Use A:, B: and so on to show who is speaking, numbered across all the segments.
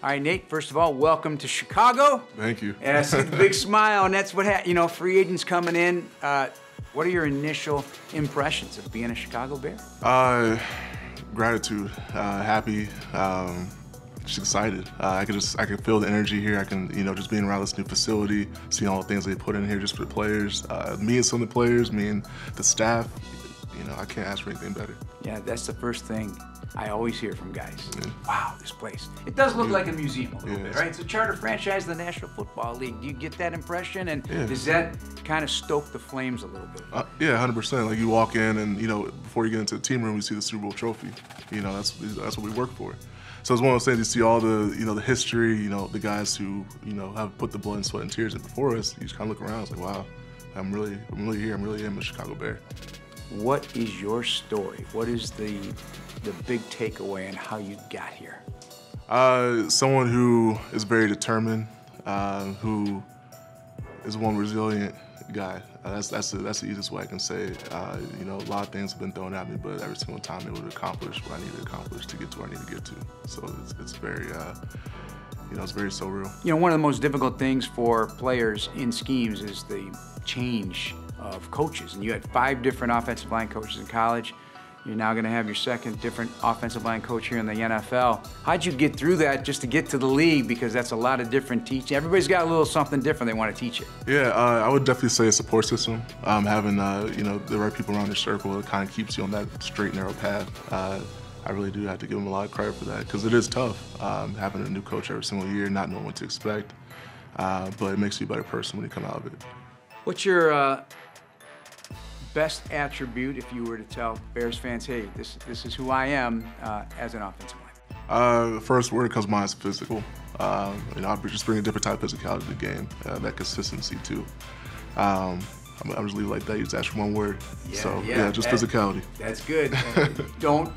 A: All right, Nate, first of all, welcome to Chicago.
B: Thank you.
A: And I see the big smile, and that's what, ha- you know, free agents coming in. Uh, what are your initial impressions of being a Chicago Bear?
B: Uh, gratitude, uh, happy, um, just excited. Uh, I could just, I could feel the energy here. I can, you know, just being around this new facility, seeing all the things they put in here just for the players, uh, me and some of the players, me and the staff. You know, I can't ask for anything better.
A: Yeah, that's the first thing I always hear from guys. Wow, this place. It does look like a museum a little
B: Yeah.
A: bit, right? It's a charter franchise of the National Football League. Do you get that impression? And
B: Yeah.
A: does that kind of stoke the flames a little bit?
B: Uh, yeah, hundred percent. Like you walk in, and you know, before you get into the team room, you see the Super Bowl trophy. You know, that's that's what we work for. So it's one of those things. You see all the you know the history. You know, the guys who you know have put the blood and sweat and tears in before us. You just kind of look around. It's like, wow, I'm really, I'm really here. I'm really am a Chicago Bear.
A: What is your story? What is the the big takeaway and how you got here?
B: Uh, someone who is very determined, uh, who is one resilient guy. Uh, that's that's the, that's the easiest way I can say. It. Uh, you know, a lot of things have been thrown at me, but every single time able to accomplish what I need to accomplish to get to where I need to get to. So it's, it's very, uh, you know, it's very so real.
A: You know, one of the most difficult things for players in schemes is the change of coaches. And you had five different offensive line coaches in college. You're now going to have your second different offensive line coach here in the NFL. How'd you get through that just to get to the league? Because that's a lot of different teaching. Everybody's got a little something different they want to teach you.
B: Yeah, uh, I would definitely say a support system. Um, having uh, you know the right people around your circle, it kind of keeps you on that straight narrow path. Uh, I really do have to give them a lot of credit for that because it is tough um, having a new coach every single year, not knowing what to expect. Uh, but it makes you a better person when you come out of it.
A: What's your uh, best attribute if you were to tell Bears fans, hey, this, this is who I am uh, as an offensive line?
B: Uh, first word comes to mind is physical. Um, you know, I just bring a different type of physicality to the game, uh, that consistency too. Um, I'm, I'm just leave it like that. You It's actually one word. Yeah, so yeah, just
A: that-
B: physicality.
A: That's good. Don't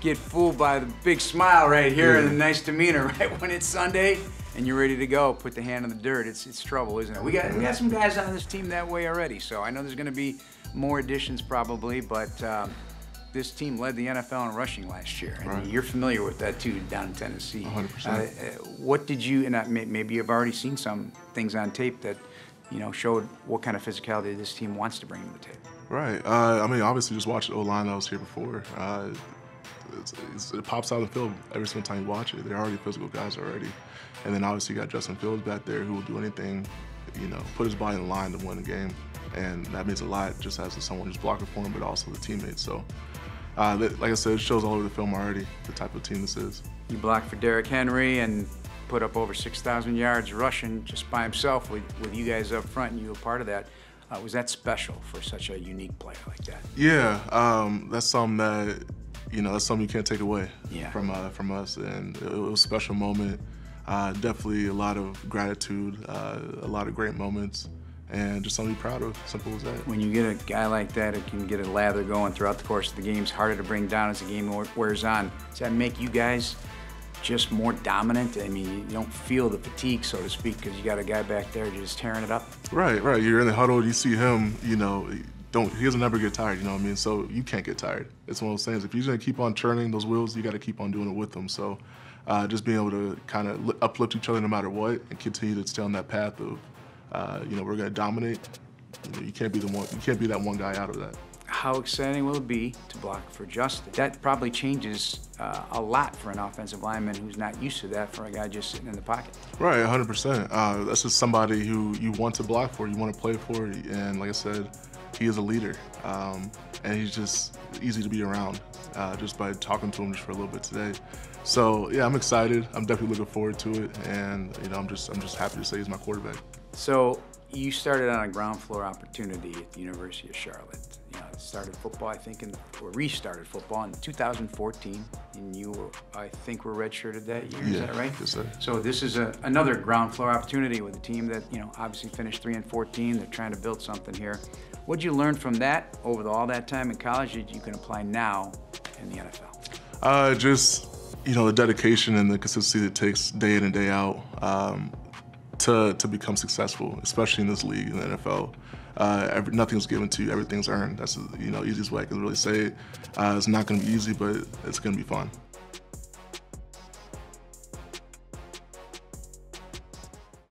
A: get fooled by the big smile right here and the nice demeanor right when it's Sunday and you're ready to go. Put the hand in the dirt. It's it's trouble, isn't it? We got we got some guys on this team that way already. So I know there's going to be more additions probably, but. Um, this team led the NFL in rushing last year, and
B: Right.
A: you're familiar with that too down in Tennessee.
B: 100%.
A: Uh, uh, what did you, and I, maybe you've already seen some things on tape that, you know, showed what kind of physicality this team wants to bring to the table.
B: Right. Uh, I mean, obviously, just watch the O line that was here before. Uh, it's, it's, it pops out of the field every single time you watch it. They're already physical guys already. And then obviously, you got Justin Fields back there who will do anything, you know, put his body in line to win the game. And that means a lot just as someone who's blocking for him, but also the teammates. So, uh, like I said, it shows all over the film already the type of team this is.
A: You blocked for Derrick Henry and put up over 6,000 yards rushing just by himself with, with you guys up front, and you were part of that. Uh, was that special for such a unique player like that?
B: Yeah, um, that's something that you know that's something you can't take away
A: Yeah.
B: from uh, from us, and it, was a special moment. Uh, definitely a lot of gratitude, uh, a lot of great moments, and just something to be proud of. Simple as that.
A: When you get a guy like that it can get a lather going throughout the course of the game, it's harder to bring down as the game wears on. Does that make you guys just more dominant? I mean, you don't feel the fatigue, so to speak, because you got a guy back there just tearing it up.
B: Right, right. You're in the huddle, you see him. You know, don't he doesn't ever get tired. You know what I mean? So you can't get tired. It's one of those things. If you're gonna keep on churning those wheels, you got to keep on doing it with them. So. Uh, just being able to kind of uplift each other no matter what, and continue to stay on that path of, uh, you know, we're gonna dominate. You, know, you can't be the one. You can't be that one guy out of that.
A: How exciting will it be to block for Justin? That probably changes uh, a lot for an offensive lineman who's not used to that for a guy just sitting in the pocket.
B: Right, 100%. Uh, that's just somebody who you want to block for, you want to play for, and like I said, he is a leader, um, and he's just easy to be around. Uh, just by talking to him just for a little bit today. So yeah, I'm excited. I'm definitely looking forward to it, and you know, I'm just I'm just happy to say he's my quarterback.
A: So you started on a ground floor opportunity at the University of Charlotte. Started football, I think, in, or restarted football in 2014, and you, I think, were redshirted that year. Is that right?
B: yes, sir.
A: So this is a, another ground floor opportunity with a team that you know obviously finished three and 14. They're trying to build something here. What'd you learn from that over the, all that time in college that you can apply now in the NFL?
B: Uh, just you know the dedication and the consistency that it takes day in and day out um, to to become successful, especially in this league in the NFL. Uh, every, nothing's given to you; everything's earned. That's the you know easiest way I can really say it. Uh, it's not going to be easy, but it's going to be fun.